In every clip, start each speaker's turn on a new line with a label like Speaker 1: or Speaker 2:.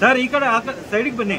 Speaker 1: Sir ಈ ಕಡೆ ಆ ಕಡೆ ಸೈಡಿಗೆ ಬನ್ನಿ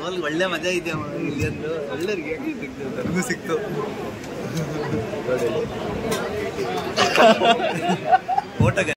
Speaker 2: ರೋಲ್ ಒಳ್ಳೆ ಮಜಾ ಇದೆ ಇಲ್ಲಿ ಅಂದ್ರು. ಎಲ್ಲರಿಗೆ ಸಿಕ್ತು ನನಗೂ ಸಿಕ್ತು. ಓಟಗ